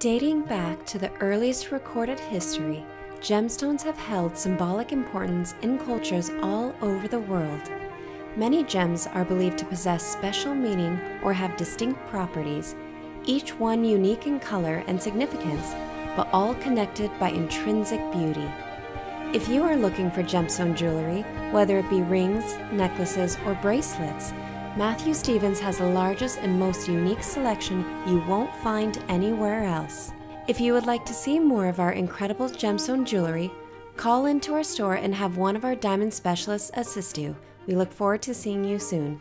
Dating back to the earliest recorded history, gemstones have held symbolic importance in cultures all over the world. Many gems are believed to possess special meaning or have distinct properties, each one unique in color and significance, but all connected by intrinsic beauty. If you are looking for gemstone jewelry, whether it be rings, necklaces, or bracelets, Matthew Stephens has the largest and most unique selection you won't find anywhere else. If you would like to see more of our incredible gemstone jewelry, call into our store and have one of our diamond specialists assist you. We look forward to seeing you soon.